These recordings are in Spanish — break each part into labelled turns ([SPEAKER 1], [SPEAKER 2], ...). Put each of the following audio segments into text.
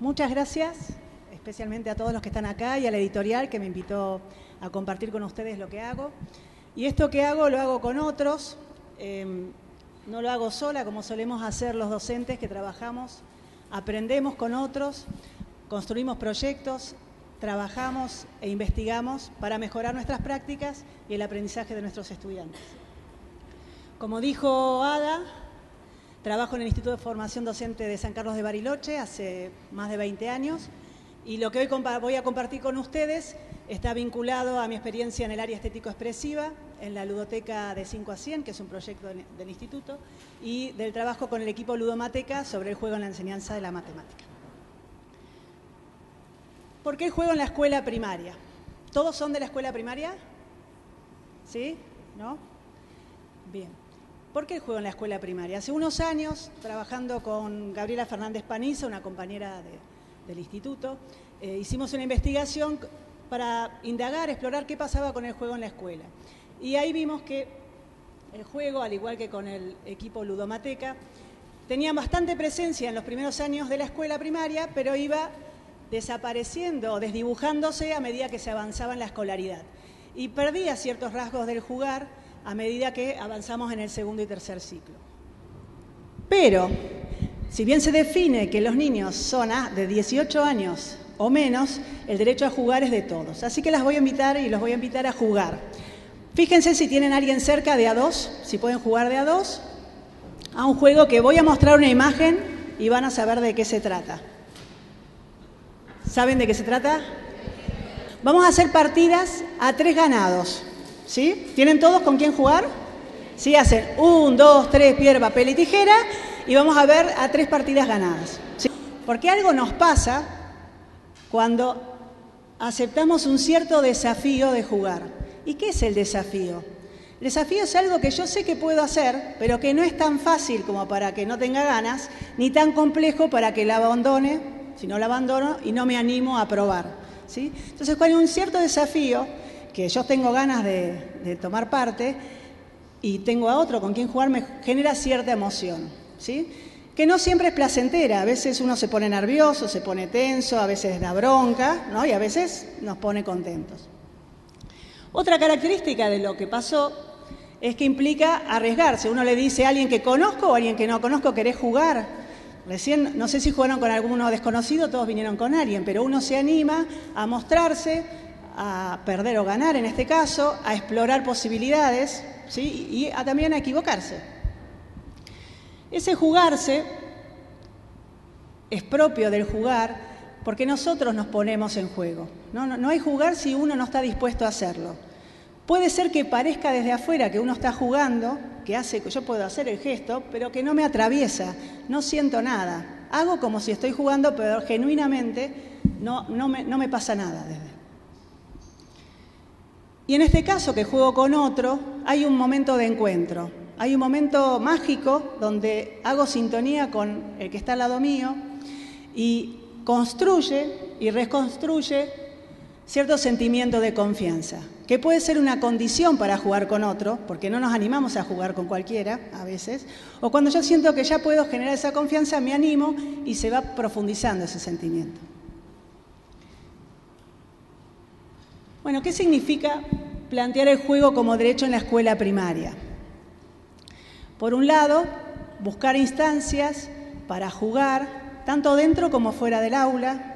[SPEAKER 1] Muchas gracias, especialmente a todos los que están acá y a la editorial que me invitó a compartir con ustedes lo que hago. Y esto que hago lo hago con otros, em, no lo hago sola como solemos hacer los docentes que trabajamos, aprendemos con otros, construimos proyectos, trabajamos e investigamos para mejorar nuestras prácticas y el aprendizaje de nuestros estudiantes. Como dijo Ada, trabajo en el Instituto de Formación Docente de San Carlos de Bariloche hace más de 20 años y lo que hoy voy a compartir con ustedes está vinculado a mi experiencia en el área estético-expresiva, en la ludoteca de 5 a 100, que es un proyecto del instituto, y del trabajo con el equipo Ludomateca sobre el juego en la enseñanza de la matemática. ¿Por qué el juego en la escuela primaria? ¿Todos son de la escuela primaria? ¿Sí? ¿No? Bien. ¿Por qué el juego en la escuela primaria? Hace unos años, trabajando con Gabriela Fernández Paniza, una compañera del instituto, eh, hicimos una investigación para indagar, explorar qué pasaba con el juego en la escuela. Y ahí vimos que el juego, al igual que con el equipo Ludomateca, tenía bastante presencia en los primeros años de la escuela primaria, pero iba desapareciendo o desdibujándose a medida que se avanzaba en la escolaridad. Y perdía ciertos rasgos del jugar a medida que avanzamos en el segundo y tercer ciclo. Pero, si bien se define que los niños son de 18 años o menos, el derecho a jugar es de todos. Así que las voy a invitar y los voy a invitar a jugar. Fíjense si tienen a alguien cerca de a dos, si pueden jugar de a dos, a un juego que voy a mostrar una imagen y van a saber de qué se trata. ¿Saben de qué se trata? Vamos a hacer partidas a tres ganados. ¿Sí? ¿Tienen todos con quién jugar? Sí, hacen un, dos, tres, piedra, papel y tijera y vamos a ver a tres partidas ganadas. Porque algo nos pasa cuando aceptamos un cierto desafío de jugar. ¿Y qué es el desafío? El desafío es algo que yo sé que puedo hacer, pero que no es tan fácil como para que no tenga ganas, ni tan complejo para que la abandone si no la abandono y no me animo a probar. ¿sí? Entonces, cuando hay un cierto desafío que yo tengo ganas de, tomar parte y tengo a otro con quien jugar, me genera cierta emoción. ¿sí? Que no siempre es placentera, a veces uno se pone nervioso, se pone tenso, a veces da bronca ¿no? y a veces nos pone contentos. Otra característica de lo que pasó es que implica arriesgarse. Uno le dice a alguien que conozco o a alguien que no conozco, ¿querés jugar? Recién, no sé si jugaron con alguno desconocido, todos vinieron con alguien, pero uno se anima a mostrarse, a perder o ganar en este caso, a explorar posibilidades ¿sí? y a, también a equivocarse. Ese jugarse es propio del jugar porque nosotros nos ponemos en juego. No, hay jugar si uno no está dispuesto a hacerlo. Puede ser que parezca desde afuera que uno está jugando, que hace, yo puedo hacer el gesto, pero que no me atraviesa, no siento nada. Hago como si estoy jugando, pero genuinamente no, me, me pasa nada desde. Y en este caso que juego con otro, hay un momento de encuentro, hay un momento mágico donde hago sintonía con el que está al lado mío y construye y reconstruye cierto sentimiento de confianza que puede ser una condición para jugar con otro, porque no nos animamos a jugar con cualquiera a veces, o cuando yo siento que ya puedo generar esa confianza, me animo y se va profundizando ese sentimiento. Bueno, ¿qué significa plantear el juego como derecho en la escuela primaria? Por un lado, buscar instancias para jugar, tanto dentro como fuera del aula,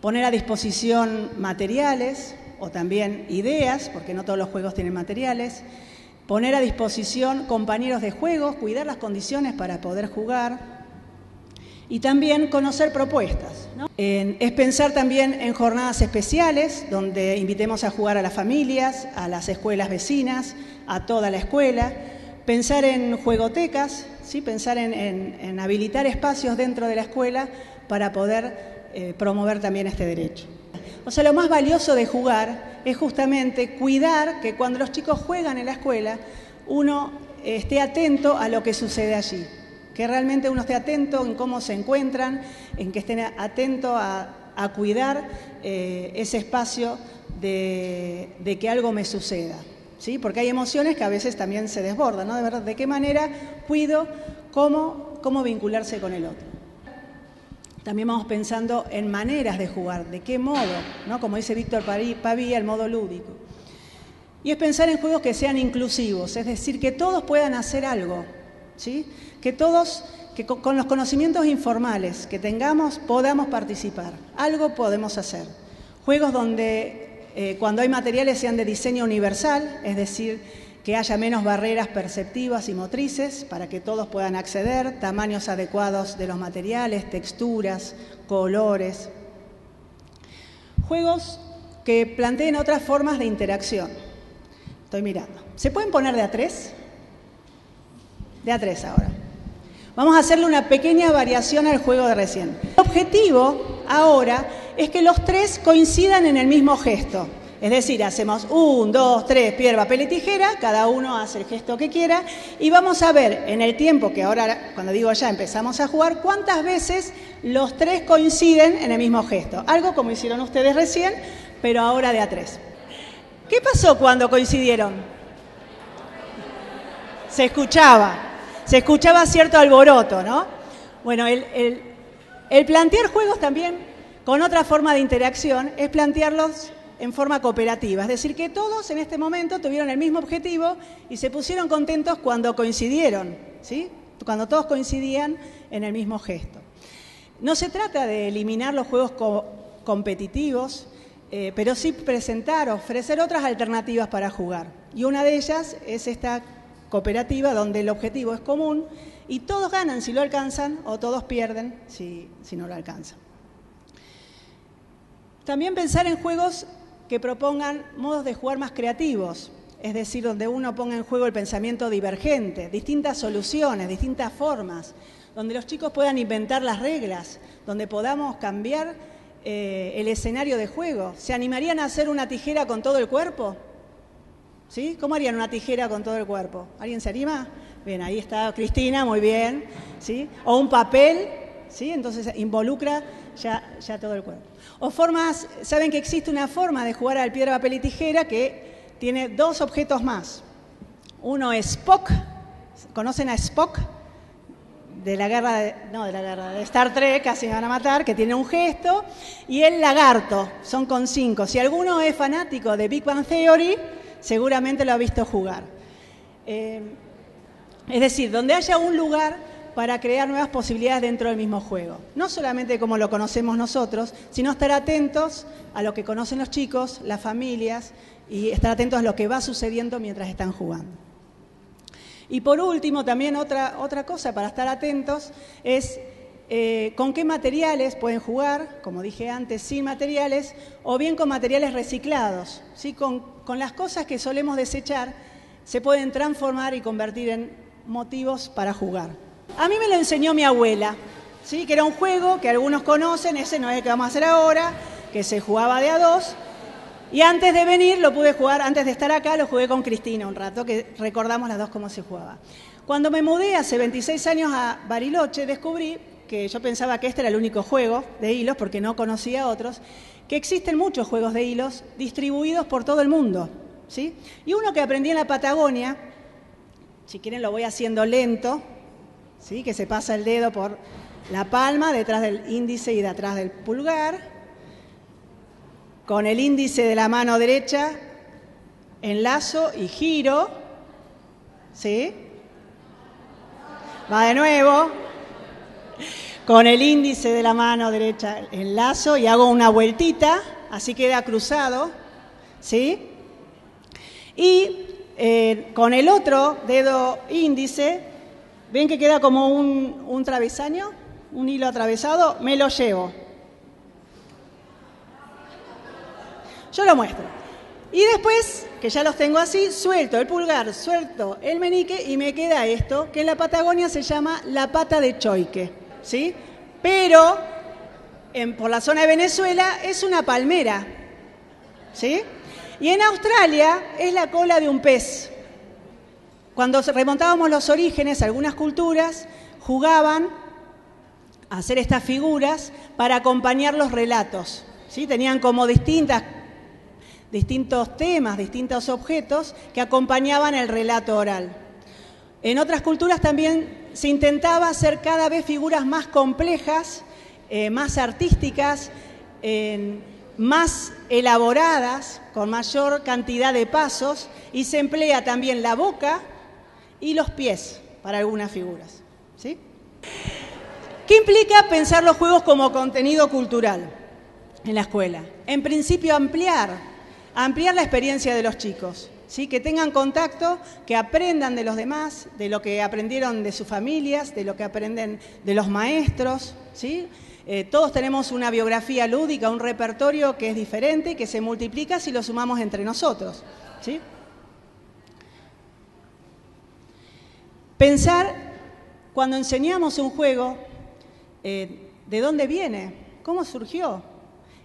[SPEAKER 1] poner a disposición materiales, o también ideas, porque no todos los juegos tienen materiales, poner a disposición compañeros de juegos, cuidar las condiciones para poder jugar y también conocer propuestas. es pensar también en jornadas especiales donde invitemos a jugar a las familias, a las escuelas vecinas, a toda la escuela, pensar en juegotecas, ¿sí? pensar en, habilitar espacios dentro de la escuela para poder eh, promover también este derecho. O sea, lo más valioso de jugar es justamente cuidar que cuando los chicos juegan en la escuela, uno esté atento a lo que sucede allí, que realmente uno esté atento en cómo se encuentran, en que estén atentos a, cuidar eh, ese espacio de, que algo me suceda. ¿sí? Porque hay emociones que a veces también se desbordan, ¿no? De verdad, ¿de qué manera cuido cómo, cómo vincularse con el otro? también vamos pensando en maneras de jugar, de qué modo, ¿no? como dice Víctor Pavía, el modo lúdico. Y es pensar en juegos que sean inclusivos, es decir, que todos puedan hacer algo, ¿sí? Que todos, que con los conocimientos informales que tengamos podamos participar, algo podemos hacer. Juegos donde eh, cuando hay materiales sean de diseño universal, es decir, que haya menos barreras perceptivas y motrices para que todos puedan acceder, tamaños adecuados de los materiales, texturas, colores. Juegos que planteen otras formas de interacción. Estoy mirando. ¿Se pueden poner de a tres? De a tres ahora. Vamos a hacerle una pequeña variación al juego de recién. El objetivo ahora es que los tres coincidan en el mismo gesto. Es decir, hacemos un, dos, tres, piedra, papel y tijera, cada uno hace el gesto que quiera y vamos a ver en el tiempo que ahora, cuando digo ya empezamos a jugar, cuántas veces los tres coinciden en el mismo gesto. Algo como hicieron ustedes recién, pero ahora de a tres. ¿Qué pasó cuando coincidieron? Se escuchaba, se escuchaba cierto alboroto, ¿no? Bueno, el, plantear juegos también con otra forma de interacción es plantearlos en forma cooperativa, es decir, que todos en este momento tuvieron el mismo objetivo y se pusieron contentos cuando coincidieron, ¿sí? cuando todos coincidían en el mismo gesto. No se trata de eliminar los juegos competitivos, eh, pero sí presentar, ofrecer otras alternativas para jugar. Y una de ellas es esta cooperativa donde el objetivo es común y todos ganan si lo alcanzan o todos pierden si, si no lo alcanzan. También pensar en juegos que propongan modos de jugar más creativos, es decir, donde uno ponga en juego el pensamiento divergente, distintas soluciones, distintas formas, donde los chicos puedan inventar las reglas, donde podamos cambiar eh, el escenario de juego. ¿Se animarían a hacer una tijera con todo el cuerpo? ¿Sí? ¿Cómo harían una tijera con todo el cuerpo? ¿Alguien se anima? Bien, ahí está Cristina, muy bien. ¿Sí? O un papel, ¿sí? Entonces involucra ya, ya todo el cuerpo. O formas, saben que existe una forma de jugar al piedra, papel y tijera que tiene dos objetos más. Uno es Spock, ¿conocen a Spock? De la guerra, de, no, de la guerra de Star Trek, casi me van a matar, que tiene un gesto, y el lagarto, son con cinco. Si alguno es fanático de Big Bang Theory, seguramente lo ha visto jugar. Eh, es decir, donde haya un lugar para crear nuevas posibilidades dentro del mismo juego. No solamente como lo conocemos nosotros, sino estar atentos a lo que conocen los chicos, las familias, y estar atentos a lo que va sucediendo mientras están jugando. Y por último, también otra, otra cosa para estar atentos es eh, con qué materiales pueden jugar, como dije antes, sin materiales, o bien con materiales reciclados. ¿sí? Con, con las cosas que solemos desechar se pueden transformar y convertir en motivos para jugar. A mí me lo enseñó mi abuela, ¿sí? que era un juego que algunos conocen, ese no es el que vamos a hacer ahora, que se jugaba de a dos. Y antes de venir lo pude jugar, antes de estar acá lo jugué con Cristina un rato, que recordamos las dos cómo se jugaba. Cuando me mudé hace 26 años a Bariloche, descubrí que yo pensaba que este era el único juego de hilos, porque no conocía otros, que existen muchos juegos de hilos distribuidos por todo el mundo. ¿sí? Y uno que aprendí en la Patagonia, si quieren lo voy haciendo lento, ¿sí? que se pasa el dedo por la palma, detrás del índice y detrás del pulgar, con el índice de la mano derecha, enlazo y giro, ¿sí? Va de nuevo, con el índice de la mano derecha enlazo y hago una vueltita, así queda cruzado, ¿sí? Y eh, con el otro dedo índice ¿Ven que queda como un, un travesaño? Un hilo atravesado. Me lo llevo. Yo lo muestro. Y después, que ya los tengo así, suelto el pulgar, suelto el menique y me queda esto, que en la Patagonia se llama la pata de choique. ¿Sí? Pero en, por la zona de Venezuela es una palmera. ¿Sí? Y en Australia es la cola de un pez. Cuando remontábamos los orígenes, algunas culturas jugaban a hacer estas figuras para acompañar los relatos. ¿sí? Tenían como distintas, distintos temas, distintos objetos que acompañaban el relato oral. En otras culturas también se intentaba hacer cada vez figuras más complejas eh, más artísticas, más elaboradas, con mayor cantidad de pasos, y se emplea también la boca y los pies para algunas figuras. ¿sí? ¿Qué implica pensar los juegos como contenido cultural en la escuela? En principio, ampliar, ampliar la experiencia de los chicos. ¿Sí? que tengan contacto, que aprendan de los demás, de lo que aprendieron de sus familias, de lo que aprenden de los maestros. ¿sí? Eh, todos tenemos una biografía lúdica, un repertorio que es diferente que se multiplica si lo sumamos entre nosotros. ¿sí? Pensar, cuando enseñamos un juego, eh, ¿de dónde viene? ¿Cómo surgió?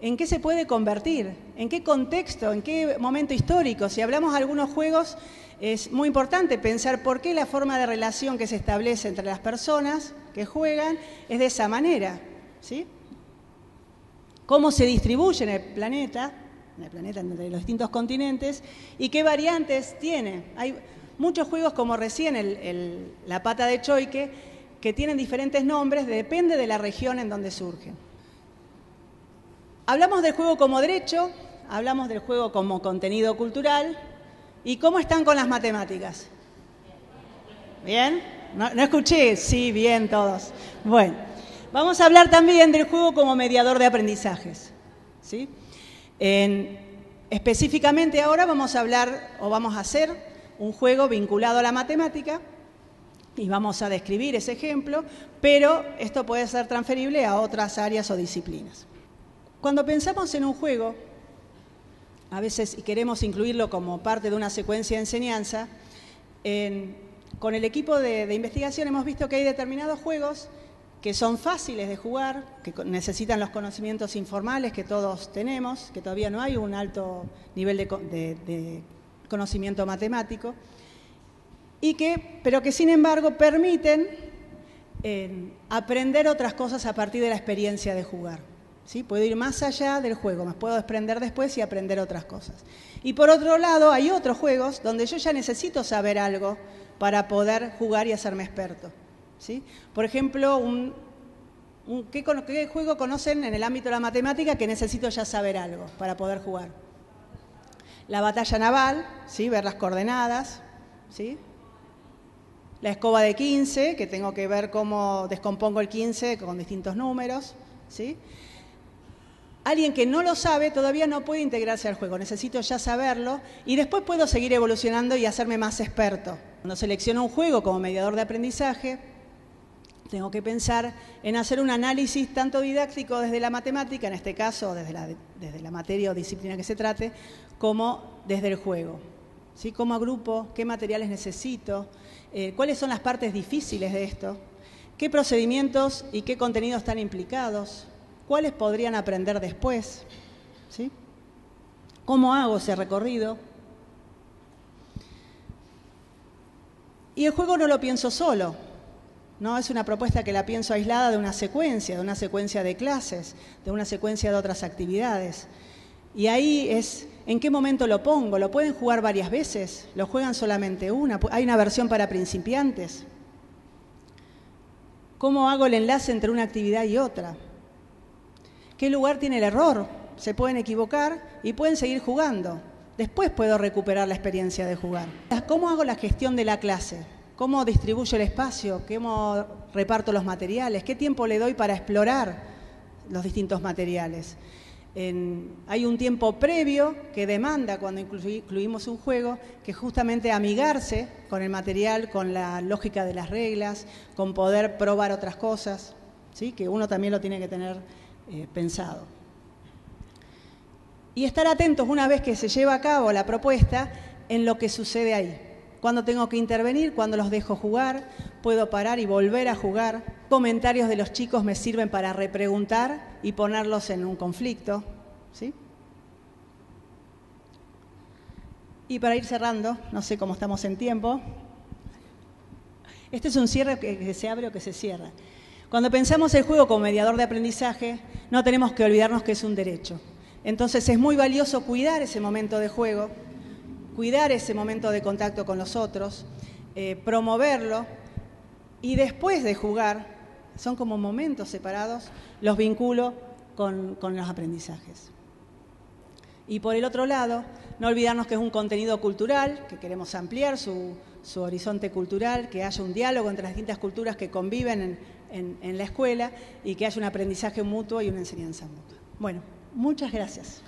[SPEAKER 1] ¿En qué se puede convertir? ¿En qué contexto? ¿En qué momento histórico? Si hablamos de algunos juegos, es muy importante pensar por qué la forma de relación que se establece entre las personas que juegan es de esa manera. ¿sí? ¿Cómo se distribuye en el planeta, en el planeta entre los distintos continentes, y qué variantes tiene? Hay muchos juegos como recién la pata de choique que tienen diferentes nombres, depende de la región en donde surgen. Hablamos del juego como derecho, hablamos del juego como contenido cultural. ¿Y cómo están con las matemáticas? ¿Bien? ¿No, escuché? Sí, bien todos. Bueno, vamos a hablar también del juego como mediador de aprendizajes. ¿sí? específicamente ahora vamos a hablar o vamos a hacer un juego vinculado a la matemática y vamos a describir ese ejemplo, pero esto puede ser transferible a otras áreas o disciplinas. Cuando pensamos en un juego, a veces y queremos incluirlo como parte de una secuencia de enseñanza, con el equipo de, investigación hemos visto que hay determinados juegos que son fáciles de jugar, que necesitan los conocimientos informales que todos tenemos, que todavía no hay un alto nivel de, conocimiento matemático, y que, pero que sin embargo permiten eh, aprender otras cosas a partir de la experiencia de jugar. Puedo ir más allá del juego, me puedo desprender después y aprender otras cosas. Y por otro lado, hay otros juegos donde yo ya necesito saber algo para poder jugar y hacerme experto. Por ejemplo, ¿qué, juego conocen en el ámbito de la matemática que necesito ya saber algo para poder jugar? La batalla naval, ver las coordenadas, la escoba de 15, que tengo que ver cómo descompongo el 15 con distintos números. Alguien que no lo sabe todavía no puede integrarse al juego, necesito ya saberlo y después puedo seguir evolucionando y hacerme más experto. Cuando selecciono un juego como mediador de aprendizaje, tengo que pensar en hacer un análisis tanto didáctico desde la matemática, en este caso desde la, materia o disciplina que se trate, como desde el juego. ¿Sí? ¿Cómo agrupo? ¿Qué materiales necesito? Eh, ¿Cuáles son las partes difíciles de esto? ¿Qué procedimientos y qué contenidos están implicados? ¿Cuáles podrían aprender después? ¿Sí? ¿Cómo hago ese recorrido? Y el juego no lo pienso solo, no es una propuesta que la pienso aislada de una secuencia, de una secuencia de clases, de una secuencia de otras actividades. Y ahí es en qué momento lo pongo. Lo pueden jugar varias veces, lo juegan solamente una. Hay una versión para principiantes. ¿Cómo hago el enlace entre una actividad y otra? ¿Qué lugar tiene el error? Se pueden equivocar y pueden seguir jugando. Después puedo recuperar la experiencia de jugar. ¿Cómo hago la gestión de la clase? ¿Cómo distribuyo el espacio? ¿Cómo reparto los materiales? ¿Qué tiempo le doy para explorar los distintos materiales? hay un tiempo previo que demanda cuando incluimos un juego, que justamente amigarse con el material, con la lógica de las reglas, con poder probar otras cosas, ¿sí? que uno también lo tiene que tener eh, pensado. Y estar atentos una vez que se lleva a cabo la propuesta en lo que sucede ahí. Cuando tengo que intervenir, cuando los dejo jugar, puedo parar y volver a jugar. Comentarios de los chicos me sirven para repreguntar y ponerlos en un conflicto. ¿sí? Y para ir cerrando, no sé cómo estamos en tiempo, este es un cierre que se abre o que se cierra. Cuando pensamos el juego como mediador de aprendizaje, no tenemos que olvidarnos que es un derecho. Entonces es muy valioso cuidar ese momento de juego, cuidar ese momento de contacto con los otros, eh, promoverlo y después de jugar, son como momentos separados, los vinculo con, los aprendizajes. Y por el otro lado, no olvidarnos que es un contenido cultural, que queremos ampliar su, horizonte cultural, que haya un diálogo entre las distintas culturas que conviven en la escuela y que haya un aprendizaje mutuo y una enseñanza mutua. Bueno, muchas gracias.